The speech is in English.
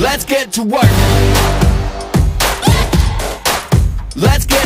Let's get to work. Let's get